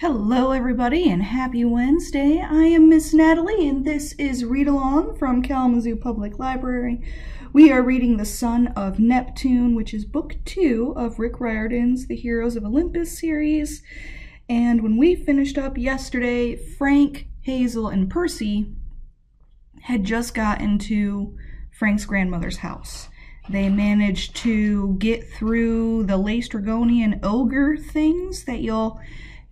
Hello, everybody, and happy Wednesday. I am Miss Natalie, and this is Read Along from Kalamazoo Public Library. We are reading The Son of Neptune, which is book two of Rick Riordan's The Heroes of Olympus series. And when we finished up yesterday, Frank, Hazel, and Percy had just gotten to Frank's grandmother's house. They managed to get through the Laestrygonian ogre things that you'll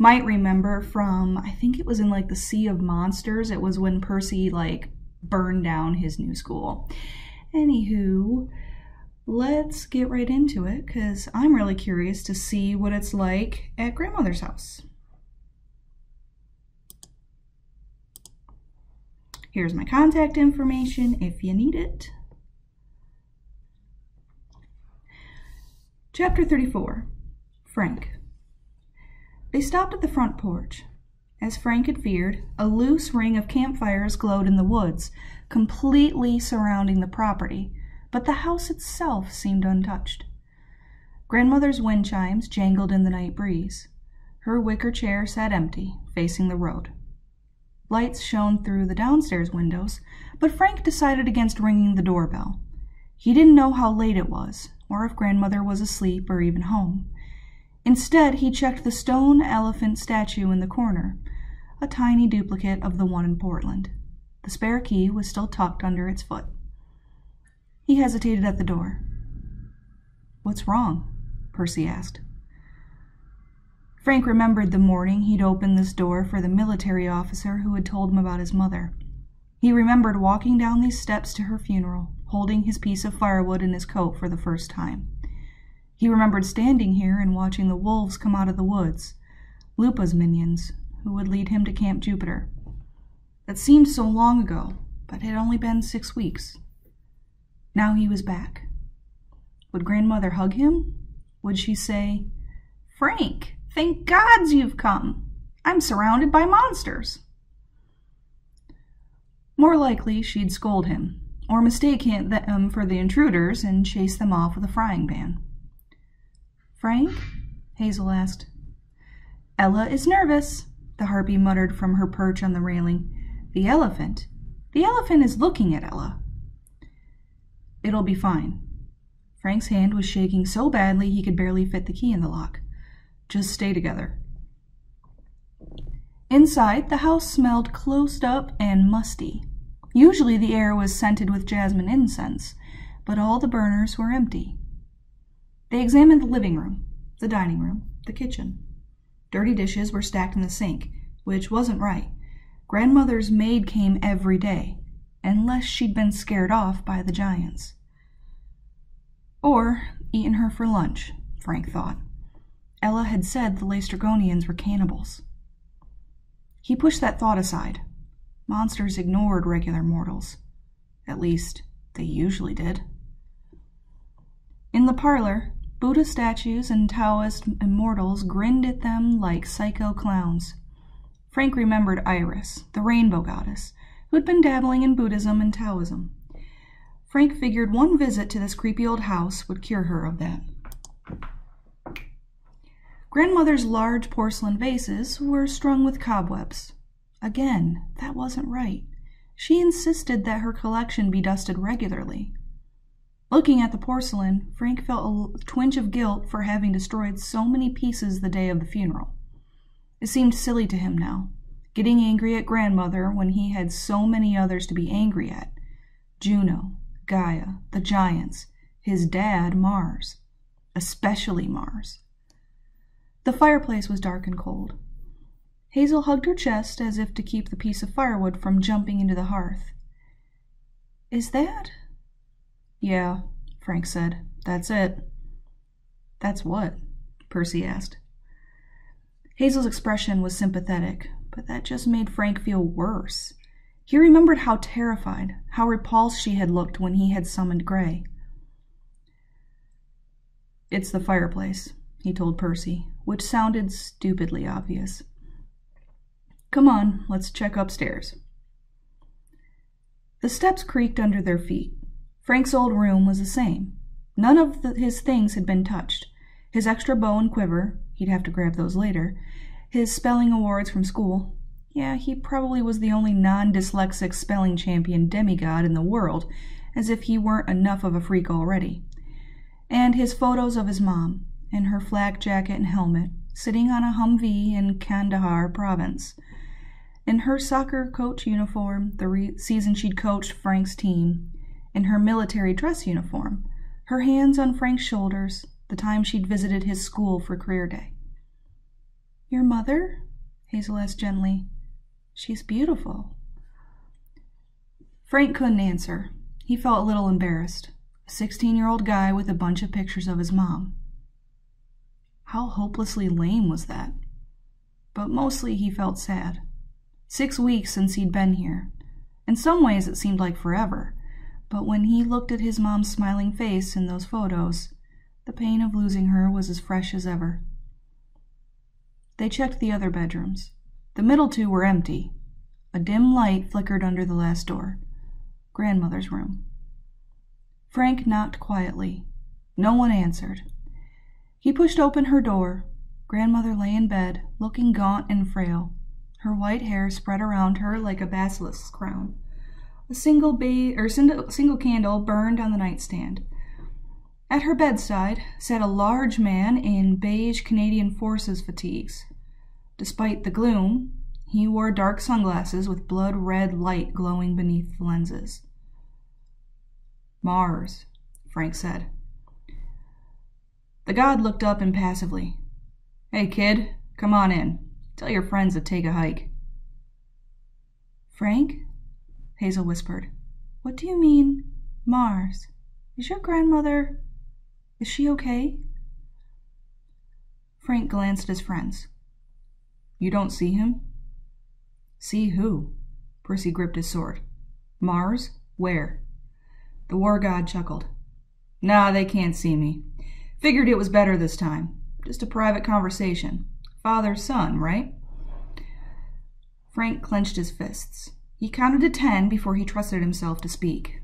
might remember from I think it was in like the Sea of Monsters. It was when Percy like burned down his new school. Anywho, let's get right into it because I'm really curious to see what it's like at grandmother's house. Here's my contact information if you need it. Chapter 34 Frank they stopped at the front porch. As Frank had feared, a loose ring of campfires glowed in the woods, completely surrounding the property, but the house itself seemed untouched. Grandmother's wind chimes jangled in the night breeze. Her wicker chair sat empty, facing the road. Lights shone through the downstairs windows, but Frank decided against ringing the doorbell. He didn't know how late it was, or if grandmother was asleep or even home. Instead, he checked the stone elephant statue in the corner, a tiny duplicate of the one in Portland. The spare key was still tucked under its foot. He hesitated at the door. What's wrong? Percy asked. Frank remembered the morning he'd opened this door for the military officer who had told him about his mother. He remembered walking down these steps to her funeral, holding his piece of firewood in his coat for the first time. He remembered standing here and watching the wolves come out of the woods, Lupa's minions, who would lead him to Camp Jupiter. That seemed so long ago, but it had only been six weeks. Now he was back. Would grandmother hug him? Would she say, Frank, thank gods you've come. I'm surrounded by monsters. More likely, she'd scold him, or mistake him for the intruders and chase them off with a frying pan. Frank? Hazel asked. Ella is nervous, the harpy muttered from her perch on the railing. The elephant? The elephant is looking at Ella. It'll be fine. Frank's hand was shaking so badly he could barely fit the key in the lock. Just stay together. Inside, the house smelled closed up and musty. Usually the air was scented with jasmine incense, but all the burners were empty. They examined the living room, the dining room, the kitchen. Dirty dishes were stacked in the sink, which wasn't right. Grandmother's maid came every day, unless she'd been scared off by the giants. Or eaten her for lunch, Frank thought. Ella had said the Laestrygonians were cannibals. He pushed that thought aside. Monsters ignored regular mortals. At least, they usually did. In the parlor, Buddha statues and Taoist immortals grinned at them like psycho clowns. Frank remembered Iris, the rainbow goddess, who had been dabbling in Buddhism and Taoism. Frank figured one visit to this creepy old house would cure her of that. Grandmother's large porcelain vases were strung with cobwebs. Again, that wasn't right. She insisted that her collection be dusted regularly. Looking at the porcelain, Frank felt a twinge of guilt for having destroyed so many pieces the day of the funeral. It seemed silly to him now, getting angry at grandmother when he had so many others to be angry at Juno, Gaia, the giants, his dad, Mars, especially Mars. The fireplace was dark and cold. Hazel hugged her chest as if to keep the piece of firewood from jumping into the hearth. Is that yeah, Frank said. That's it. That's what? Percy asked. Hazel's expression was sympathetic, but that just made Frank feel worse. He remembered how terrified, how repulsed she had looked when he had summoned Gray. It's the fireplace, he told Percy, which sounded stupidly obvious. Come on, let's check upstairs. The steps creaked under their feet. Frank's old room was the same. None of the, his things had been touched. His extra bow and quiver, he'd have to grab those later, his spelling awards from school. Yeah, he probably was the only non dyslexic spelling champion demigod in the world, as if he weren't enough of a freak already. And his photos of his mom, in her flak jacket and helmet, sitting on a Humvee in Kandahar province. In her soccer coach uniform, the re- season she'd coached Frank's team, in her military dress uniform, her hands on Frank's shoulders, the time she'd visited his school for career day. Your mother? Hazel asked gently. She's beautiful. Frank couldn't answer. He felt a little embarrassed. A 16 year old guy with a bunch of pictures of his mom. How hopelessly lame was that? But mostly he felt sad. Six weeks since he'd been here. In some ways it seemed like forever, but when he looked at his mom's smiling face in those photos, the pain of losing her was as fresh as ever. They checked the other bedrooms. The middle two were empty. A dim light flickered under the last door. Grandmother's room. Frank knocked quietly. No one answered. He pushed open her door. Grandmother lay in bed, looking gaunt and frail, her white hair spread around her like a basilisk's crown. A single ba- or single candle burned on the nightstand. At her bedside sat a large man in beige Canadian Forces fatigues. Despite the gloom, he wore dark sunglasses with blood red light glowing beneath the lenses. Mars, Frank said. The god looked up impassively. Hey, kid, come on in. Tell your friends to take a hike. Frank? Hazel whispered. What do you mean, Mars? Is your grandmother. Is she okay? Frank glanced at his friends. You don't see him? See who? Percy gripped his sword. Mars? Where? The war god chuckled. Nah, they can't see me. Figured it was better this time. Just a private conversation. Father son, right? Frank clenched his fists. He counted to ten before he trusted himself to speak.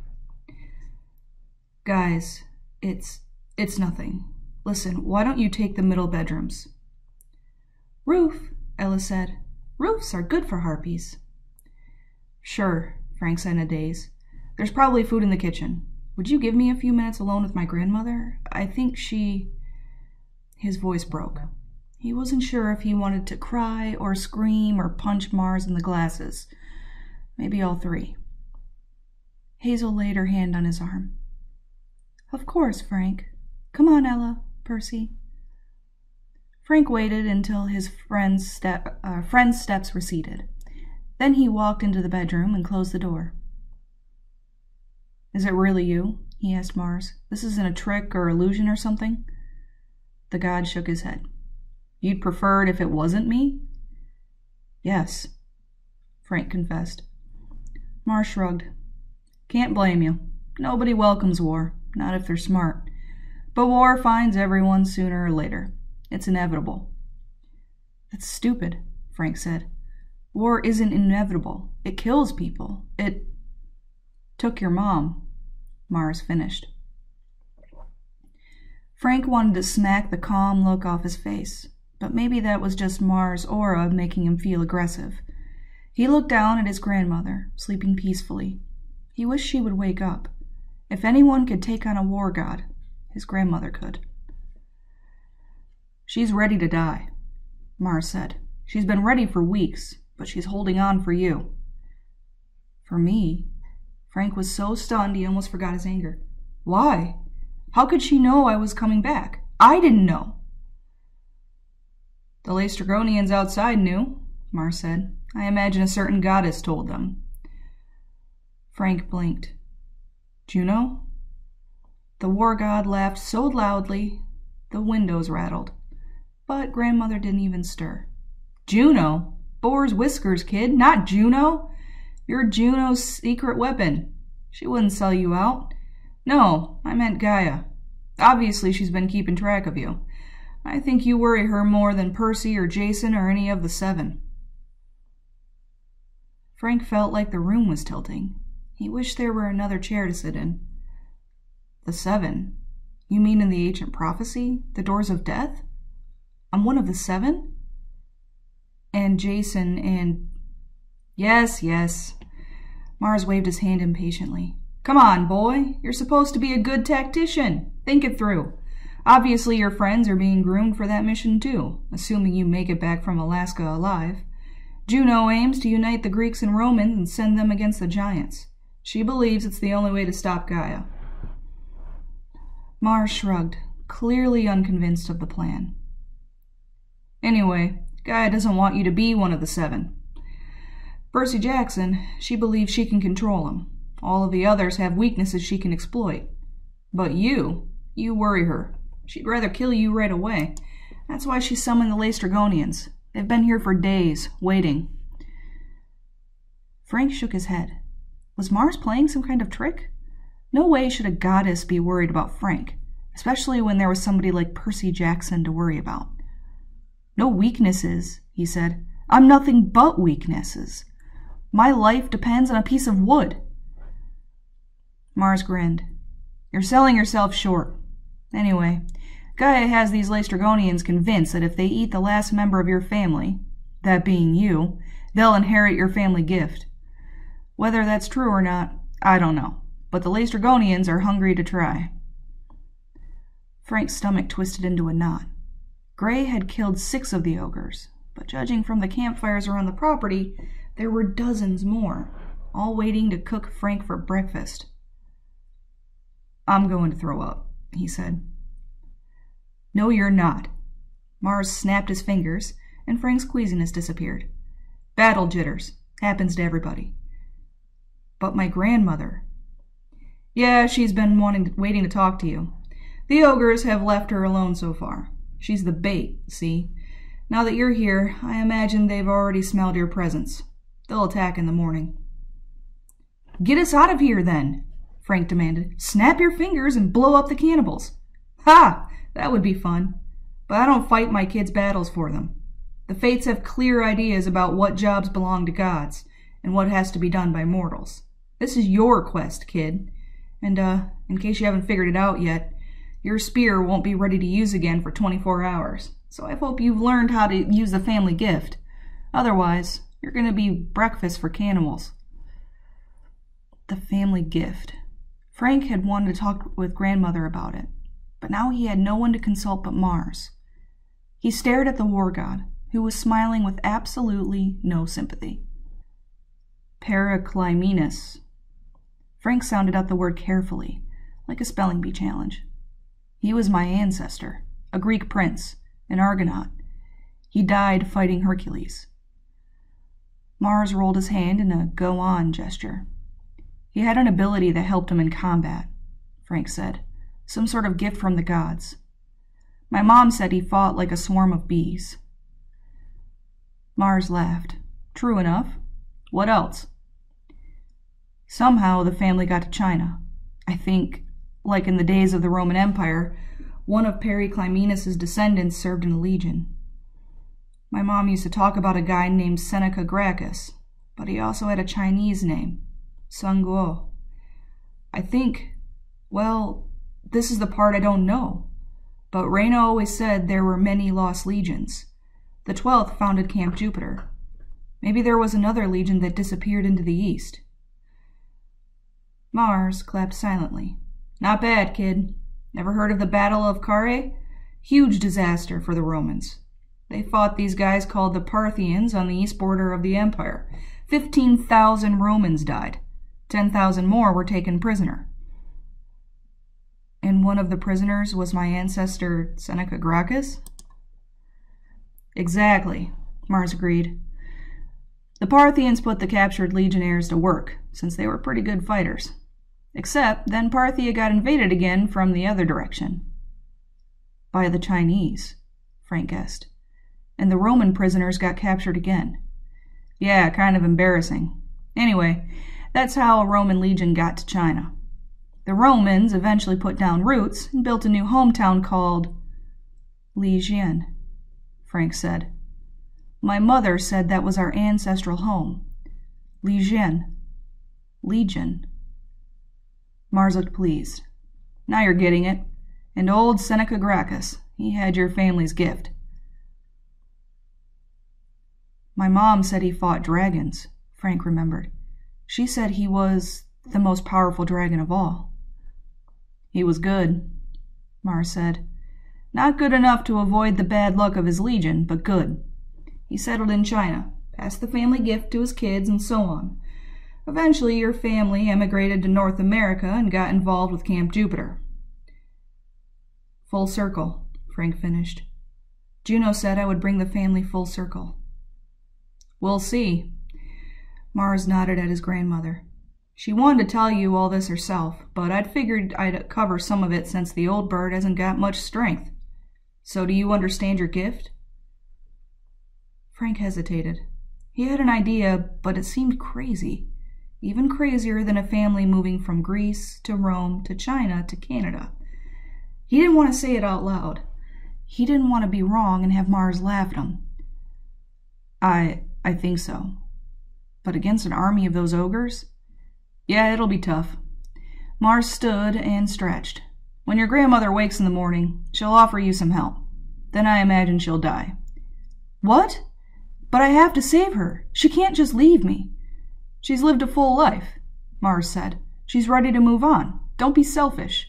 Guys, it's it's nothing. Listen, why don't you take the middle bedrooms? Roof, Ella said. Roofs are good for harpies. Sure, Frank said in a daze. There's probably food in the kitchen. Would you give me a few minutes alone with my grandmother? I think she. His voice broke. He wasn't sure if he wanted to cry or scream or punch Mars in the glasses. Maybe all three. Hazel laid her hand on his arm. Of course, Frank. Come on, Ella, Percy. Frank waited until his friend's, step, uh, friend's steps receded. Then he walked into the bedroom and closed the door. Is it really you? he asked Mars. This isn't a trick or illusion or something? The god shook his head. You'd prefer it if it wasn't me? Yes, Frank confessed. Mars shrugged. Can't blame you. Nobody welcomes war, not if they're smart. But war finds everyone sooner or later. It's inevitable. That's stupid, Frank said. War isn't inevitable. It kills people. It took your mom, Mars finished. Frank wanted to smack the calm look off his face, but maybe that was just Mars' aura of making him feel aggressive. He looked down at his grandmother, sleeping peacefully. He wished she would wake up. If anyone could take on a war god, his grandmother could. She's ready to die, Mars said. She's been ready for weeks, but she's holding on for you. For me? Frank was so stunned he almost forgot his anger. Why? How could she know I was coming back? I didn't know. The Laestrygonians outside knew, Mars said. I imagine a certain goddess told them. Frank blinked. Juno? The war god laughed so loudly the windows rattled. But grandmother didn't even stir. Juno? Boar's whiskers, kid, not Juno. You're Juno's secret weapon. She wouldn't sell you out. No, I meant Gaia. Obviously, she's been keeping track of you. I think you worry her more than Percy or Jason or any of the seven. Frank felt like the room was tilting. He wished there were another chair to sit in. The seven? You mean in the ancient prophecy? The doors of death? I'm one of the seven? and Jason and. Yes, yes. Mars waved his hand impatiently. Come on, boy. You're supposed to be a good tactician. Think it through. Obviously, your friends are being groomed for that mission too, assuming you make it back from Alaska alive. Juno aims to unite the Greeks and Romans and send them against the giants. She believes it's the only way to stop Gaia. Mars shrugged, clearly unconvinced of the plan. Anyway, Gaia doesn't want you to be one of the seven. Percy Jackson, she believes she can control him. All of the others have weaknesses she can exploit. But you, you worry her. She'd rather kill you right away. That's why she summoned the Laestrygonians. They've been here for days, waiting. Frank shook his head. Was Mars playing some kind of trick? No way should a goddess be worried about Frank, especially when there was somebody like Percy Jackson to worry about. No weaknesses, he said. I'm nothing but weaknesses. My life depends on a piece of wood. Mars grinned. You're selling yourself short. Anyway, Gaia has these Laestrygonians convinced that if they eat the last member of your family, that being you, they'll inherit your family gift. Whether that's true or not, I don't know, but the Laestrygonians are hungry to try. Frank's stomach twisted into a knot. Gray had killed six of the ogres, but judging from the campfires around the property, there were dozens more, all waiting to cook Frank for breakfast. I'm going to throw up, he said. No, you're not. Mars snapped his fingers, and Frank's queasiness disappeared. Battle jitters. Happens to everybody. But my grandmother. Yeah, she's been wanting, waiting to talk to you. The ogres have left her alone so far. She's the bait, see? Now that you're here, I imagine they've already smelled your presence. They'll attack in the morning. Get us out of here, then, Frank demanded. Snap your fingers and blow up the cannibals. Ha! That would be fun. But I don't fight my kids' battles for them. The Fates have clear ideas about what jobs belong to gods and what has to be done by mortals. This is your quest, kid. And, uh, in case you haven't figured it out yet, your spear won't be ready to use again for 24 hours. So I hope you've learned how to use the family gift. Otherwise, you're going to be breakfast for cannibals. The family gift. Frank had wanted to talk with grandmother about it but now he had no one to consult but Mars. He stared at the war god, who was smiling with absolutely no sympathy. Periclymenus. Frank sounded out the word carefully, like a spelling bee challenge. He was my ancestor, a Greek prince, an Argonaut. He died fighting Hercules. Mars rolled his hand in a go on gesture. He had an ability that helped him in combat, Frank said some sort of gift from the gods. My mom said he fought like a swarm of bees. Mars laughed. True enough. What else? Somehow the family got to China. I think, like in the days of the Roman Empire, one of Periclymenus' descendants served in a legion. My mom used to talk about a guy named Seneca Gracchus, but he also had a Chinese name, Sun Guo. I think, well, this is the part I don't know. But Reyna always said there were many lost legions. The twelfth founded Camp Jupiter. Maybe there was another legion that disappeared into the east. Mars clapped silently. Not bad, kid. Never heard of the Battle of Carrhae? Huge disaster for the Romans. They fought these guys called the Parthians on the east border of the empire. Fifteen thousand Romans died. Ten thousand more were taken prisoner and one of the prisoners was my ancestor Seneca Gracchus? Exactly, Mars agreed. The Parthians put the captured legionnaires to work, since they were pretty good fighters. Except then Parthia got invaded again from the other direction. By the Chinese, Frank guessed. And the Roman prisoners got captured again. Yeah, kind of embarrassing. Anyway, that's how a Roman legion got to China. The Romans eventually put down roots and built a new hometown called Lijian, Frank said. My mother said that was our ancestral home. Lijian. Legion. Mars looked pleased. Now you're getting it. And old Seneca Gracchus, he had your family's gift. My mom said he fought dragons, Frank remembered. She said he was the most powerful dragon of all. He was good, Mars said. Not good enough to avoid the bad luck of his legion, but good. He settled in China, passed the family gift to his kids, and so on. Eventually, your family emigrated to North America and got involved with Camp Jupiter. Full circle, Frank finished. Juno said I would bring the family full circle. We'll see. Mars nodded at his grandmother. She wanted to tell you all this herself, but I'd figured I'd cover some of it since the old bird hasn't got much strength. So do you understand your gift? Frank hesitated. He had an idea, but it seemed crazy. Even crazier than a family moving from Greece to Rome to China to Canada. He didn't want to say it out loud. He didn't want to be wrong and have Mars laugh at him. I I think so. But against an army of those ogres? Yeah, it'll be tough. Mars stood and stretched. When your grandmother wakes in the morning, she'll offer you some help. Then I imagine she'll die. What? But I have to save her. She can't just leave me. She's lived a full life, Mars said. She's ready to move on. Don't be selfish.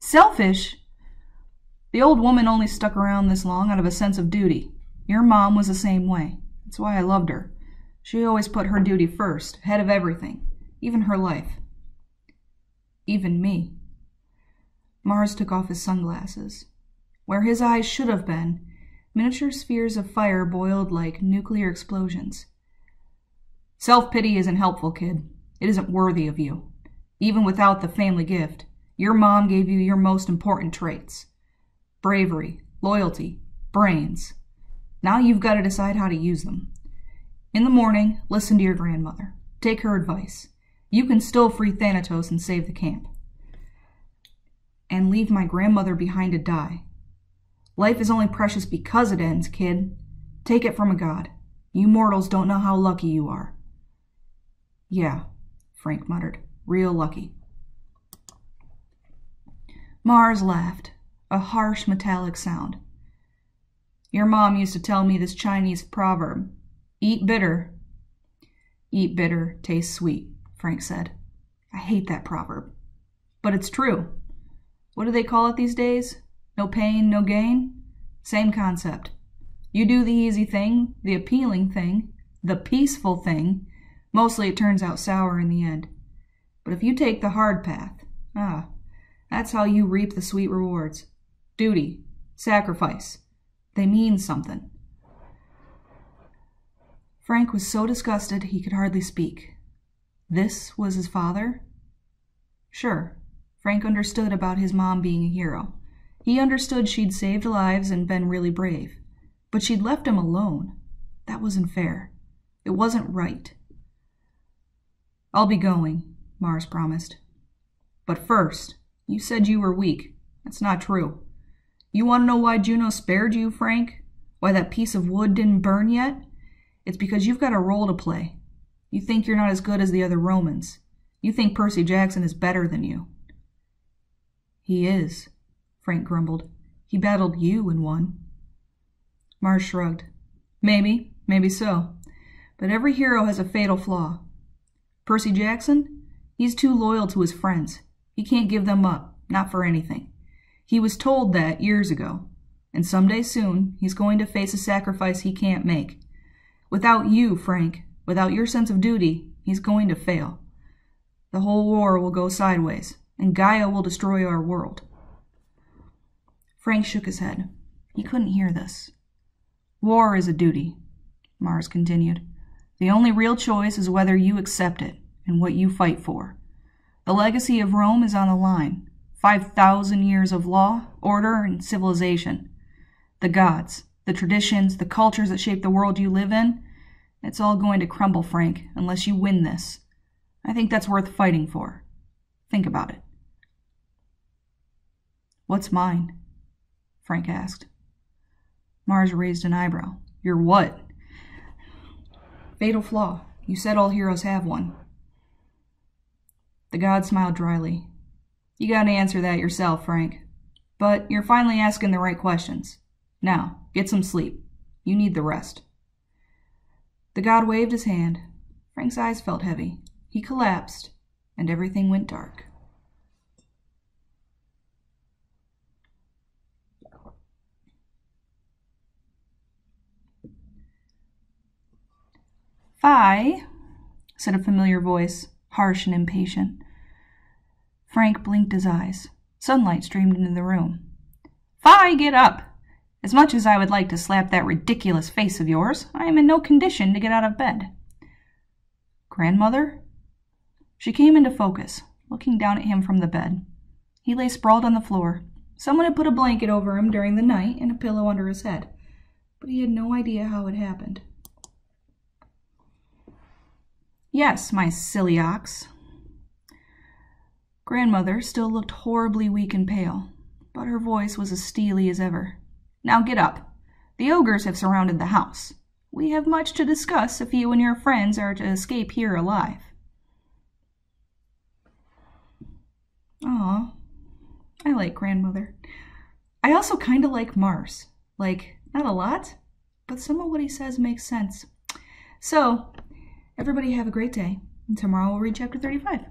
Selfish? The old woman only stuck around this long out of a sense of duty. Your mom was the same way. That's why I loved her. She always put her duty first, ahead of everything, even her life. Even me. Mars took off his sunglasses. Where his eyes should have been, miniature spheres of fire boiled like nuclear explosions. Self pity isn't helpful, kid. It isn't worthy of you. Even without the family gift, your mom gave you your most important traits bravery, loyalty, brains. Now you've got to decide how to use them. In the morning, listen to your grandmother. Take her advice. You can still free Thanatos and save the camp. And leave my grandmother behind to die. Life is only precious because it ends, kid. Take it from a god. You mortals don't know how lucky you are. Yeah, Frank muttered. Real lucky. Mars laughed, a harsh metallic sound. Your mom used to tell me this Chinese proverb Eat bitter. Eat bitter, taste sweet, Frank said. I hate that proverb. But it's true. What do they call it these days? No pain, no gain? Same concept. You do the easy thing, the appealing thing, the peaceful thing. Mostly it turns out sour in the end. But if you take the hard path, ah, that's how you reap the sweet rewards. Duty, sacrifice. They mean something. Frank was so disgusted he could hardly speak. This was his father? Sure, Frank understood about his mom being a hero. He understood she'd saved lives and been really brave. But she'd left him alone. That wasn't fair. It wasn't right. I'll be going, Mars promised. But first, you said you were weak. That's not true. You want to know why Juno spared you, Frank? Why that piece of wood didn't burn yet? It's because you've got a role to play. You think you're not as good as the other Romans. You think Percy Jackson is better than you. He is, Frank grumbled. He battled you and won. Mars shrugged. Maybe, maybe so. But every hero has a fatal flaw. Percy Jackson? He's too loyal to his friends. He can't give them up, not for anything. He was told that years ago, and someday soon he's going to face a sacrifice he can't make. Without you, Frank, without your sense of duty, he's going to fail. The whole war will go sideways, and Gaia will destroy our world. Frank shook his head. He couldn't hear this. War is a duty, Mars continued. The only real choice is whether you accept it and what you fight for. The legacy of Rome is on the line. 5,000 years of law, order, and civilization. The gods, the traditions, the cultures that shape the world you live in, it's all going to crumble, Frank, unless you win this. I think that's worth fighting for. Think about it. What's mine? Frank asked. Mars raised an eyebrow. Your what? Fatal flaw. You said all heroes have one. The god smiled dryly. You gotta answer that yourself, Frank. But you're finally asking the right questions. Now, get some sleep. You need the rest. The god waved his hand. Frank's eyes felt heavy. He collapsed, and everything went dark. Fai, said a familiar voice, harsh and impatient. Frank blinked his eyes. Sunlight streamed into the room. Fai, get up! As much as I would like to slap that ridiculous face of yours, I am in no condition to get out of bed. Grandmother? She came into focus, looking down at him from the bed. He lay sprawled on the floor. Someone had put a blanket over him during the night and a pillow under his head, but he had no idea how it happened. Yes, my silly ox. Grandmother still looked horribly weak and pale, but her voice was as steely as ever. Now get up. The ogres have surrounded the house. We have much to discuss if you and your friends are to escape here alive. Aw, I like grandmother. I also kind of like Mars. Like, not a lot, but some of what he says makes sense. So, Everybody have a great day, and tomorrow we'll read chapter 35.